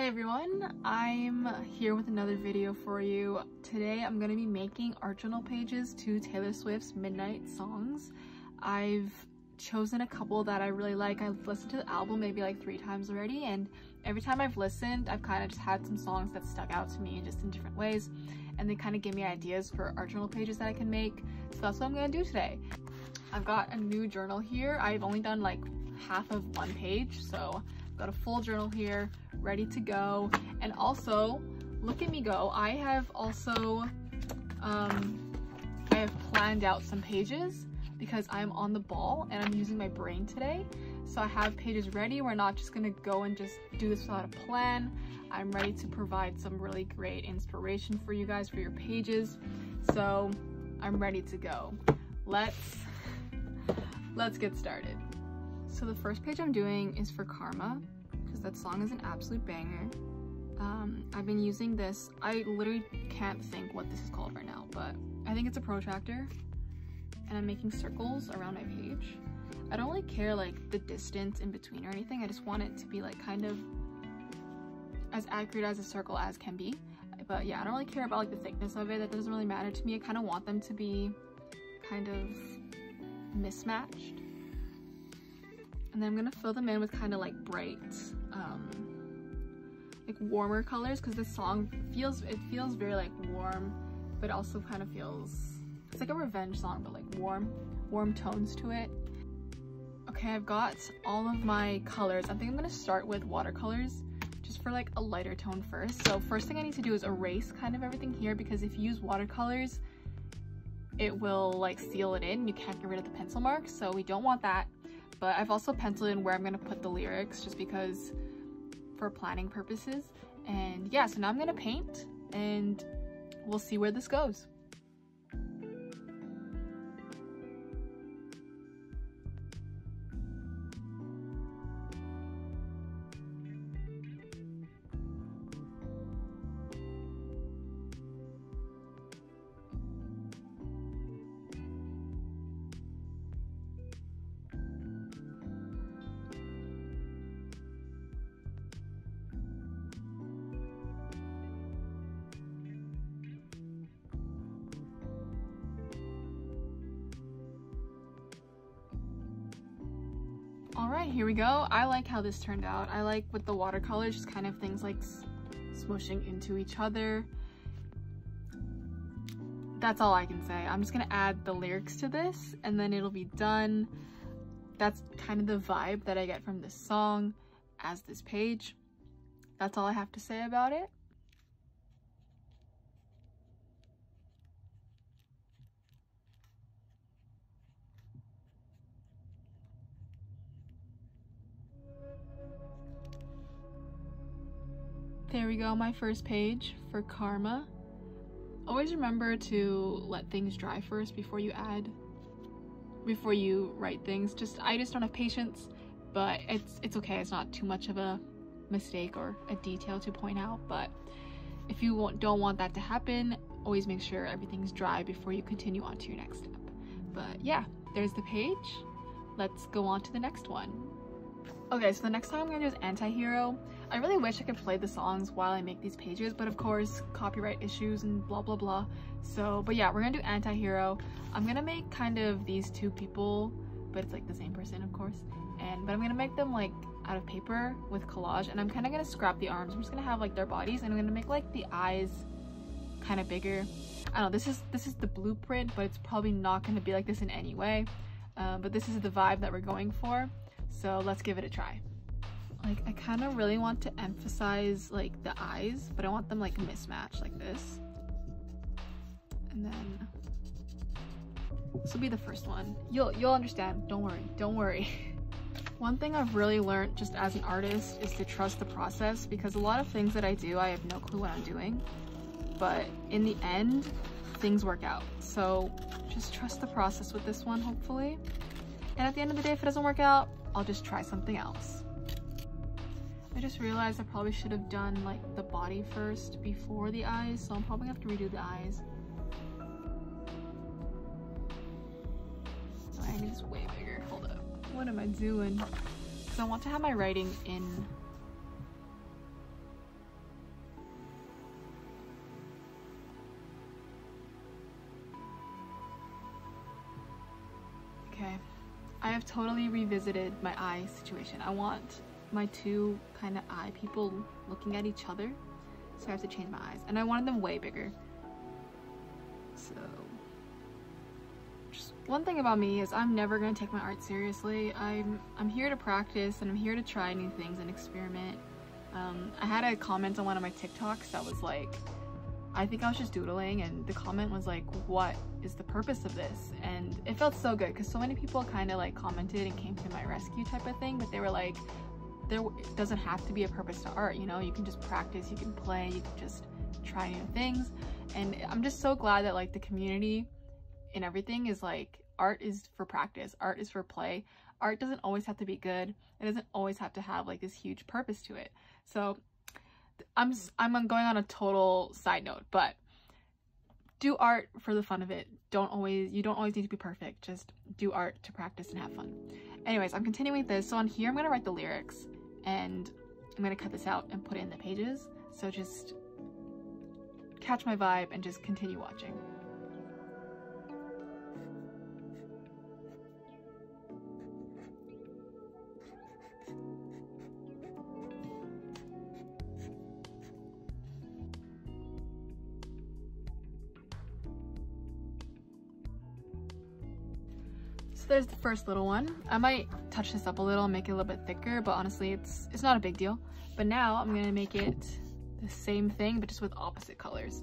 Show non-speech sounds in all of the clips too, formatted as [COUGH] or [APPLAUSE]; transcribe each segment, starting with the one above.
Hey everyone, I'm here with another video for you. Today I'm going to be making art journal pages to Taylor Swift's Midnight songs. I've chosen a couple that I really like. I've listened to the album maybe like three times already and every time I've listened I've kind of just had some songs that stuck out to me just in different ways and they kind of give me ideas for art journal pages that I can make. So that's what I'm going to do today. I've got a new journal here. I've only done like half of one page so got a full journal here ready to go. And also, look at me go. I have also, um, I have planned out some pages because I'm on the ball and I'm using my brain today. So I have pages ready. We're not just gonna go and just do this without a plan. I'm ready to provide some really great inspiration for you guys for your pages. So I'm ready to go. Let's, let's get started. So the first page I'm doing is for Karma because that song is an absolute banger. Um, I've been using this, I literally can't think what this is called right now, but I think it's a protractor and I'm making circles around my page. I don't really care like the distance in between or anything, I just want it to be like kind of as accurate as a circle as can be. But yeah, I don't really care about like the thickness of it, that doesn't really matter to me. I kind of want them to be kind of mismatched. And then I'm gonna fill them in with kind of like bright, um, like warmer colors because this song feels, it feels very like warm, but also kind of feels, it's like a revenge song, but like warm, warm tones to it. Okay, I've got all of my colors. I think I'm gonna start with watercolors just for like a lighter tone first. So first thing I need to do is erase kind of everything here because if you use watercolors, it will like seal it in. You can't get rid of the pencil marks, so we don't want that but I've also penciled in where I'm gonna put the lyrics just because for planning purposes. And yeah, so now I'm gonna paint and we'll see where this goes. Right, here we go. I like how this turned out. I like with the watercolors, just kind of things like smushing into each other. That's all I can say. I'm just gonna add the lyrics to this and then it'll be done. That's kind of the vibe that I get from this song as this page. That's all I have to say about it. There we go, my first page for Karma. Always remember to let things dry first before you add, before you write things. Just, I just don't have patience, but it's, it's okay. It's not too much of a mistake or a detail to point out, but if you don't want that to happen, always make sure everything's dry before you continue on to your next step. But yeah, there's the page. Let's go on to the next one. Okay, so the next song I'm gonna do is Anti-Hero. I really wish I could play the songs while I make these pages, but of course, copyright issues and blah blah blah. So, but yeah, we're gonna do Anti-Hero. I'm gonna make kind of these two people, but it's like the same person, of course. And, but I'm gonna make them like out of paper with collage, and I'm kind of gonna scrap the arms. I'm just gonna have like their bodies, and I'm gonna make like the eyes kind of bigger. I don't know, this is, this is the blueprint, but it's probably not gonna be like this in any way. Uh, but this is the vibe that we're going for. So let's give it a try. Like I kind of really want to emphasize like the eyes, but I want them like mismatched like this. And then this will be the first one. You'll you'll understand. Don't worry. Don't worry. [LAUGHS] One thing I've really learned just as an artist is to trust the process because a lot of things that I do, I have no clue what I'm doing. But in the end, things work out. So just trust the process with this one, hopefully. And at the end of the day, if it doesn't work out, I'll just try something else. I just realized I probably should have done like the body first before the eyes, so I'm probably gonna have to redo the eyes. I need this way bigger. Hold up. What am I doing? Because I want to have my writing in I've totally revisited my eye situation. I want my two kind of eye people looking at each other. So I have to change my eyes. And I wanted them way bigger. So just one thing about me is I'm never gonna take my art seriously. I'm I'm here to practice and I'm here to try new things and experiment. Um, I had a comment on one of my TikToks that was like, I think I was just doodling and the comment was like, what is the purpose of this? And it felt so good because so many people kind of like commented and came to my rescue type of thing, but they were like, there doesn't have to be a purpose to art, you know? You can just practice, you can play, you can just try new things. And I'm just so glad that like the community and everything is like, art is for practice, art is for play. Art doesn't always have to be good. It doesn't always have to have like this huge purpose to it. So I'm I'm going on a total side note, but do art for the fun of it. Don't always you don't always need to be perfect. Just do art to practice and have fun. Anyways, I'm continuing this. So on here I'm gonna write the lyrics and I'm gonna cut this out and put it in the pages. So just catch my vibe and just continue watching. There's the first little one. I might touch this up a little, make it a little bit thicker, but honestly, it's it's not a big deal. But now I'm gonna make it the same thing, but just with opposite colors.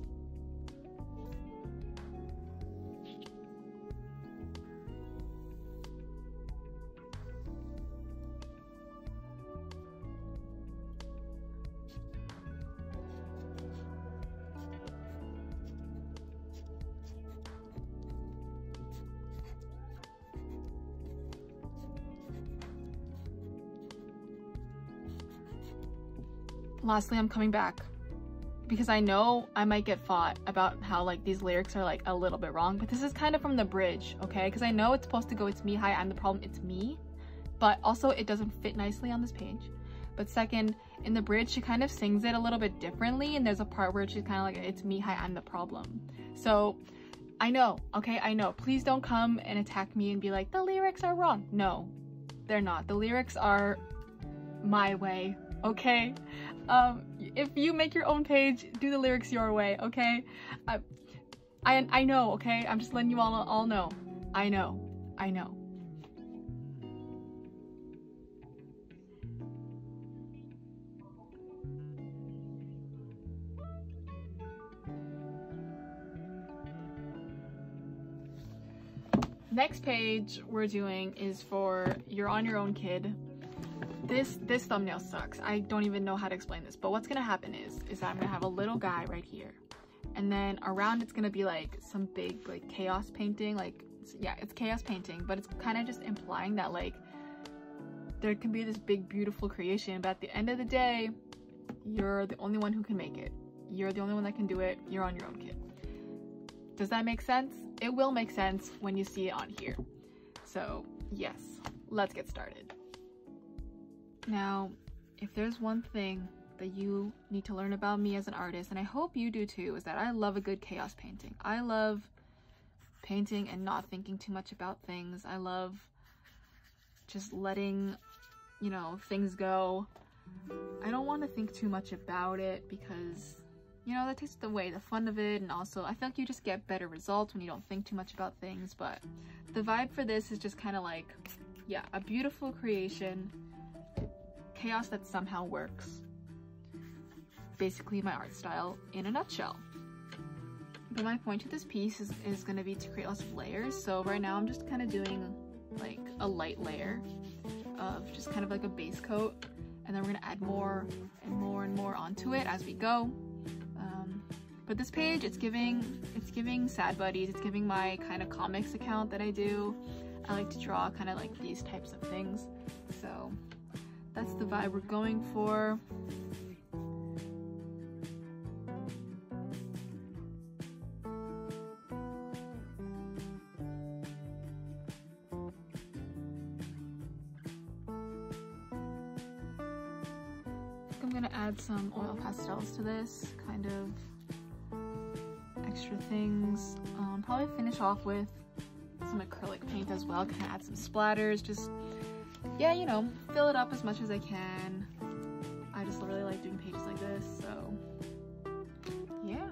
Lastly, I'm coming back because I know I might get fought about how like these lyrics are like a little bit wrong, but this is kind of from the bridge, okay? Because I know it's supposed to go, it's me, hi, I'm the problem, it's me, but also it doesn't fit nicely on this page. But second, in the bridge, she kind of sings it a little bit differently, and there's a part where she's kind of like, it's me, hi, I'm the problem. So I know, okay, I know. Please don't come and attack me and be like, the lyrics are wrong. No, they're not. The lyrics are my way, okay? Um, if you make your own page, do the lyrics your way, okay? I, I, I know, okay? I'm just letting you all, all know. I know. I know. Next page we're doing is for You're on Your Own Kid this this thumbnail sucks. I don't even know how to explain this, but what's gonna happen is, is that I'm gonna have a little guy right here. And then around it's gonna be like some big like chaos painting, like, yeah, it's chaos painting, but it's kind of just implying that like, there can be this big beautiful creation, but at the end of the day, you're the only one who can make it. You're the only one that can do it. You're on your own kid. Does that make sense? It will make sense when you see it on here. So yes, let's get started. Now, if there's one thing that you need to learn about me as an artist, and I hope you do too, is that I love a good chaos painting. I love painting and not thinking too much about things. I love just letting, you know, things go. I don't want to think too much about it because, you know, that takes away the fun of it. And also, I feel like you just get better results when you don't think too much about things. But the vibe for this is just kind of like, yeah, a beautiful creation chaos that somehow works. Basically my art style in a nutshell. But my point to this piece is, is going to be to create lots of layers. So right now I'm just kind of doing like a light layer of just kind of like a base coat. And then we're going to add more and more and more onto it as we go. Um, but this page, it's giving, it's giving Sad Buddies. It's giving my kind of comics account that I do. I like to draw kind of like these types of things. So that's the vibe we're going for. I'm gonna add some oil pastels to this, kind of extra things. Um, probably finish off with some acrylic paint as well. Kind of add some splatters. Just, yeah, you know, fill it up as much as I can. I just really like doing pages like this, so yeah.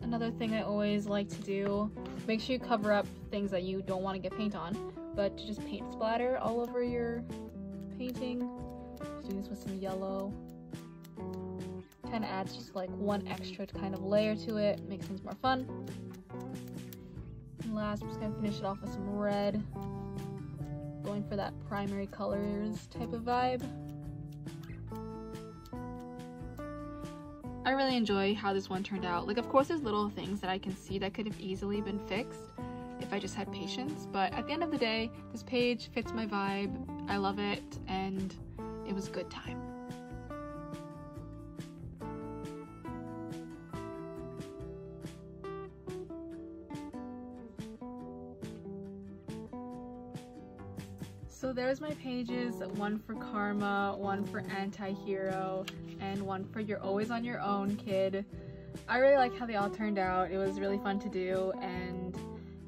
Another thing I always like to do, make sure you cover up things that you don't want to get paint on, but to just paint splatter all over your painting. Just doing this with some yellow. Kind of adds just like one extra kind of layer to it, makes things more fun. And last, I'm just gonna finish it off with some red. Going for that primary colors type of vibe. I really enjoy how this one turned out. Like, of course, there's little things that I can see that could have easily been fixed if I just had patience, but at the end of the day, this page fits my vibe. I love it, and it was a good time. So there's my pages, one for Karma, one for Anti-Hero, and one for You're Always on Your Own Kid. I really like how they all turned out. It was really fun to do and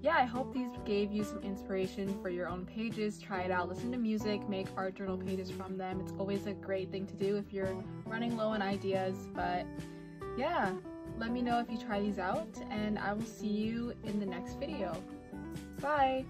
yeah, I hope these gave you some inspiration for your own pages. Try it out, listen to music, make art journal pages from them. It's always a great thing to do if you're running low on ideas, but yeah, let me know if you try these out and I will see you in the next video. Bye!